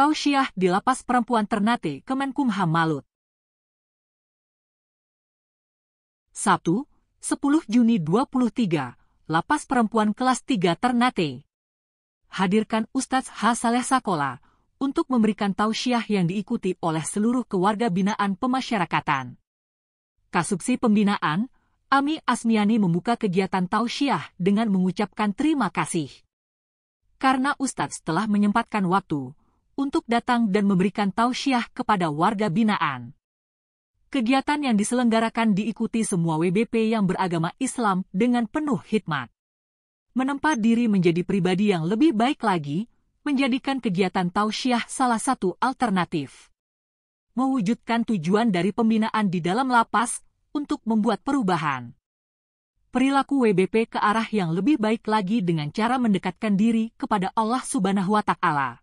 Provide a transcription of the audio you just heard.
Tausiah di Lapas Perempuan Ternate Kemenkumham Malut. Sabtu, 10 Juni 23, Lapas Perempuan Kelas 3 Ternate. Hadirkan Ustadz H. Saleh Sakola untuk memberikan tausiah yang diikuti oleh seluruh keluarga binaan pemasyarakatan. Kasubsi pembinaan, Ami Asmiani membuka kegiatan tausiah dengan mengucapkan terima kasih. Karena Ustadz telah menyempatkan waktu untuk datang dan memberikan tausiah kepada warga binaan. Kegiatan yang diselenggarakan diikuti semua WBP yang beragama Islam dengan penuh hikmat. Menempa diri menjadi pribadi yang lebih baik lagi, menjadikan kegiatan tausiah salah satu alternatif. Mewujudkan tujuan dari pembinaan di dalam lapas untuk membuat perubahan. Perilaku WBP ke arah yang lebih baik lagi dengan cara mendekatkan diri kepada Allah Subhanahu wa Ta'ala.